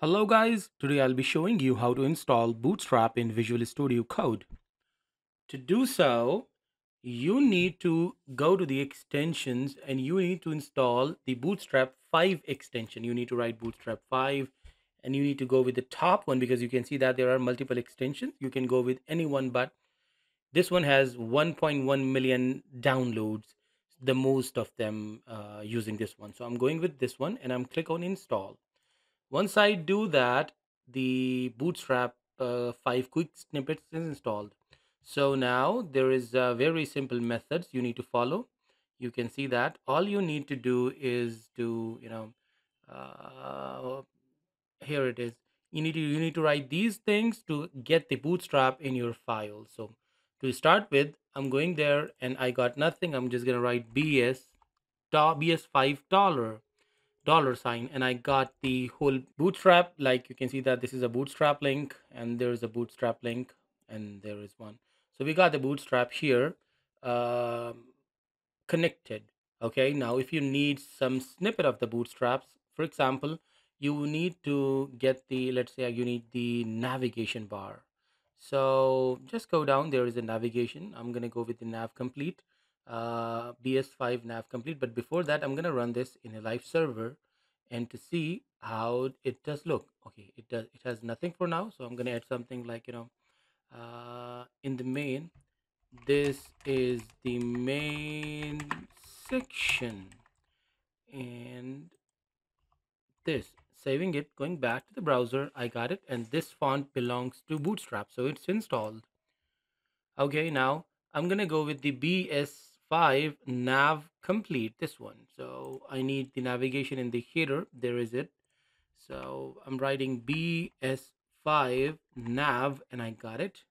Hello guys, today I'll be showing you how to install Bootstrap in Visual Studio Code. To do so, you need to go to the extensions and you need to install the Bootstrap 5 extension. You need to write Bootstrap 5 and you need to go with the top one because you can see that there are multiple extensions. You can go with any one but this one has 1.1 million downloads, the most of them uh, using this one. So I'm going with this one and I'm click on install once I do that, the Bootstrap uh, 5 quick snippets is installed. So now there is a very simple methods you need to follow. You can see that all you need to do is to, you know, uh, here it is. You need to you need to write these things to get the bootstrap in your file. So to start with, I'm going there and I got nothing. I'm just gonna write BS BS5 dollar dollar sign and I got the whole bootstrap. Like you can see that this is a bootstrap link and there is a bootstrap link and there is one. So we got the bootstrap here um, connected okay? Now if you need some snippet of the bootstraps for example you need to get the let's say you need the navigation bar. So just go down. There is a navigation. I'm to go with the nav complete uh, bs5 nav complete. But before that i'm going to run this in a live server and to see how it does look. Okay it does it has nothing for now so i'm going to add something like you know uh, in the main this is the main section. And this saving it going back to the browser i got it and this font belongs to bootstrap so it's installed. Okay now i'm gonna go with the bs5 nav complete this one. So i need the navigation in the header there is it. So i'm writing bs5 nav and i got it.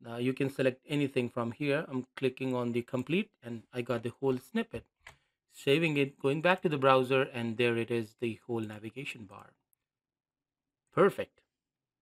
Now you can select anything from here. I'm clicking on the complete and i got the whole snippet. Saving it going back to the browser and there it is the whole navigation bar. Perfect